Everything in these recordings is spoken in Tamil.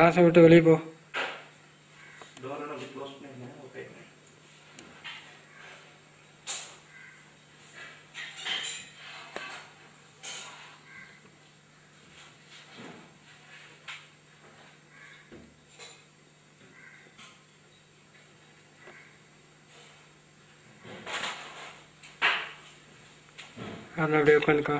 ಕ್ಲಾಸ್ ಬಿಟ್ಟು ಹೊಲಿಬೋ अपना वीडियो का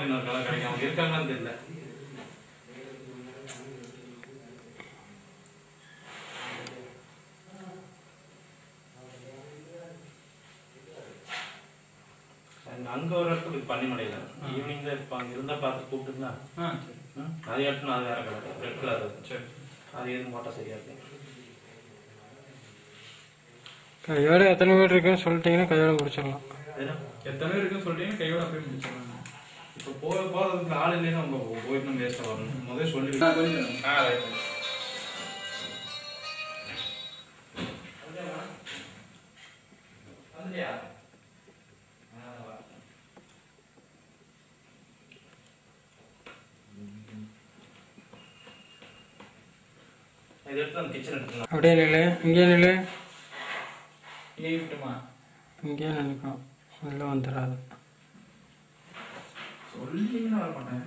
இன்னொரு கலர் கிடைக்கும். அவங்க இருக்காங்கன்னு தெரியல. அங்க ஒரு இடத்துக்கு இது பண்ணி முடியல. ஈவினிங் தான் இருந்தால் பார்த்து கூப்பிட்டுங்களா? அது எடுத்துனா அது வேற கலர் ரெட் கலர் சரி. அது எதுவும் போட்டால் சரியா இருக்கும் கையோட எத்தனை பேர் இருக்குன்னு சொல்லிட்டீங்கன்னா கையோட முடிச்சிடலாம். எத்தனை பேர் இருக்குன்னு சொல்லிட்டீங்கன்னா கையோட அப்படியே முடிச்சிடலாம் இப்போ போக போகிறதுக்கு ஆள் இல்லைன்னா நம்ம போயிட்டு நம்ம வேஸ்ட்டாக வரணும். முதல்ல சொல்லி நான் கொஞ்சம் ஆ ரைட் வந்துட்டியா? இது எடுத்து அந்த கிச்சன் எடுத்துக்கலாம். அப்படியே நில்லு. இங்கே நில்லு. ஏன் விட்டுமா? இங்கேயே நினைக்கும் உள்ளே வந்துடாது. சொல்லிங்கன்னா வர மாட்டேன்?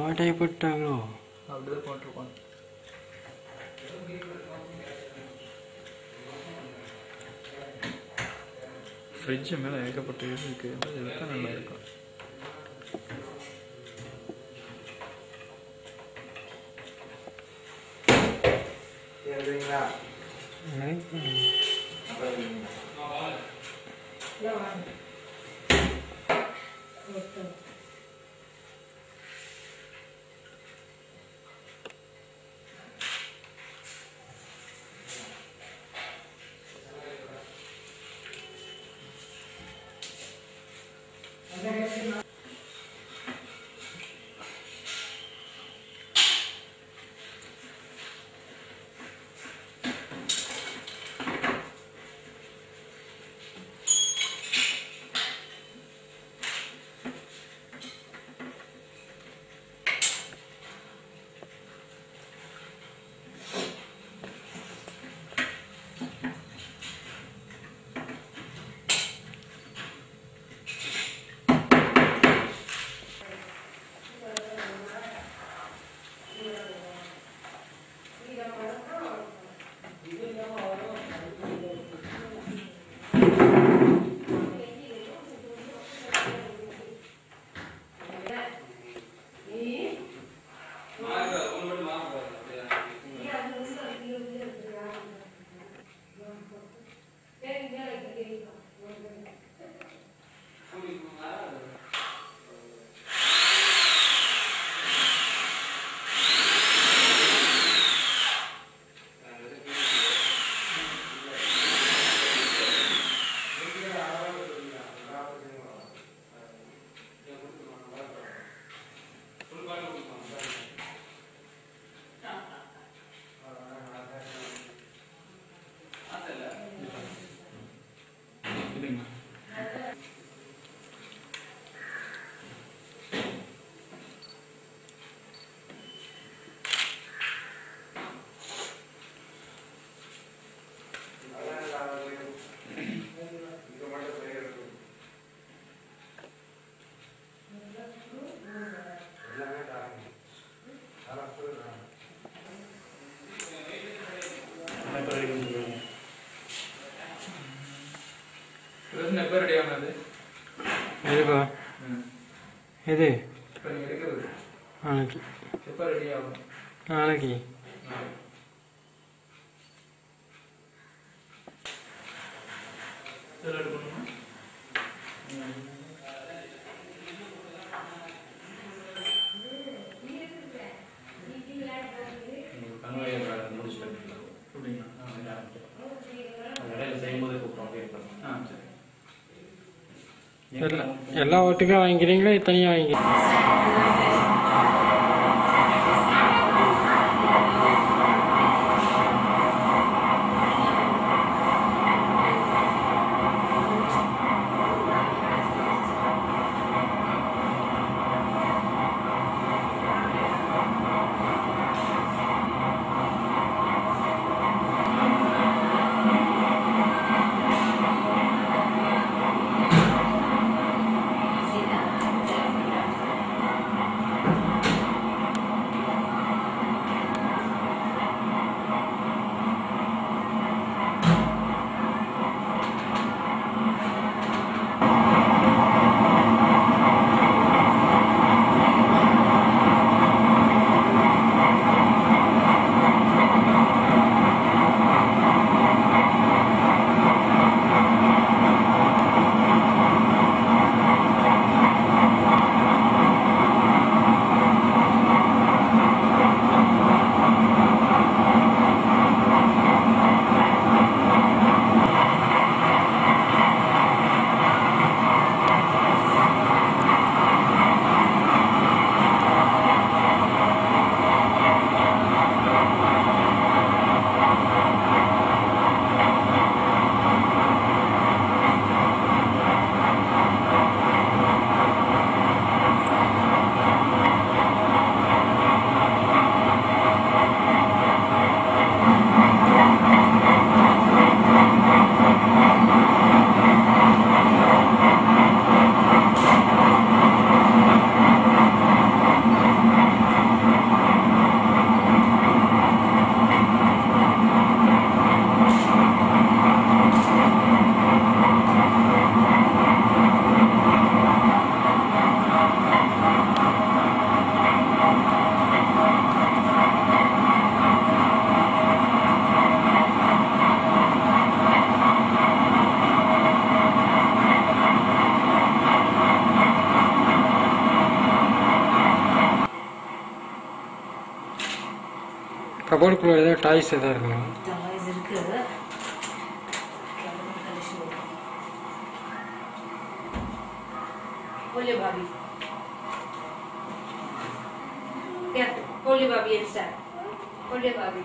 ఆటైపట్టాంగో అప్పుడు కొంటుకోండి ஃப்ரிட்ஜு மேலே ஏகப்பட்ட இருக்குது எடுத்தால் நல்லா இருக்கும் சரிங்களா something நீங்கள் எடுக்கிறது நாளைக்கு எப்போ ரெடி ஆகும் நாளைக்கு எல்லா ஒட்டுக்கா வாங்கிக்கிறீங்களா? தனியாக வாங்கிக்கிறீங்க கபோர்டுக்குள்ள ஏதாவது டாய்ஸ் எதாவது இருக்குங்களா டாய்ஸ் இருக்கு बोलिए भाभी क्या बोलिए भाभी इंस्टा बोलिए भाभी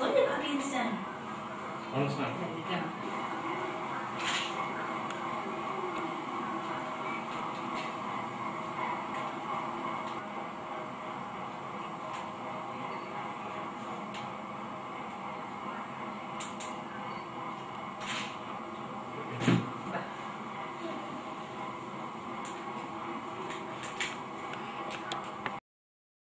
बोलिए भाभी इंस्टा ஒன்ஸ் நான்